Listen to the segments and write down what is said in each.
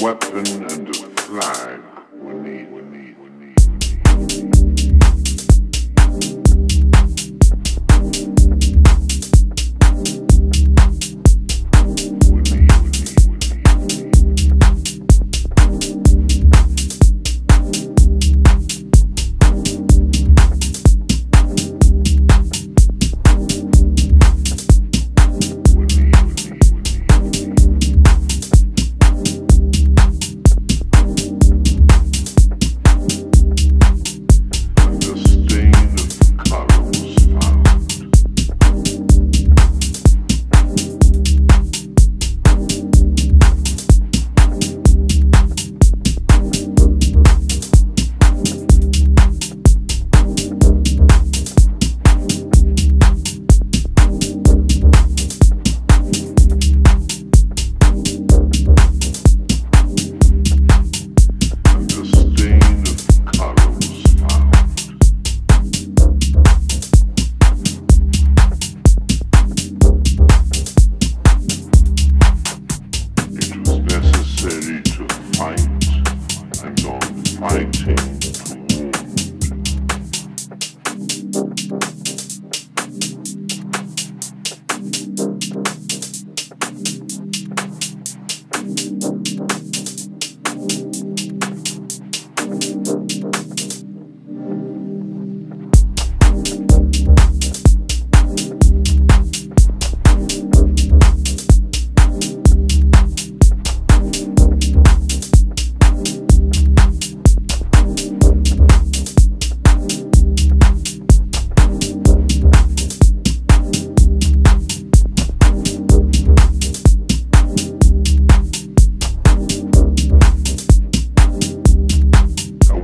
weapon and a flag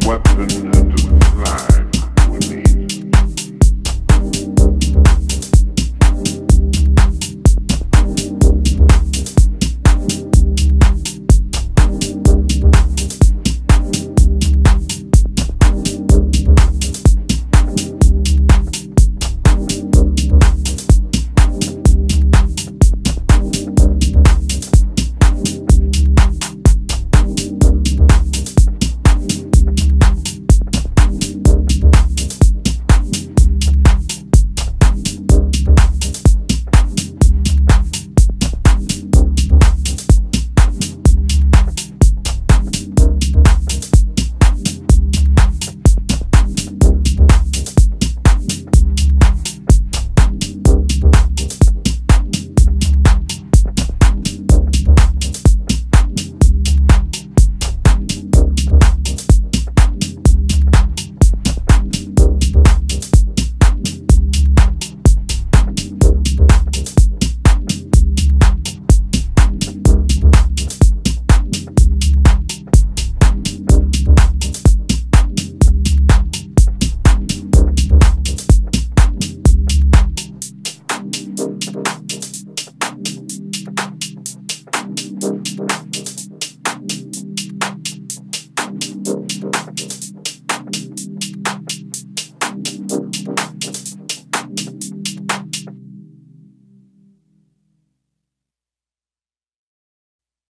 weapon.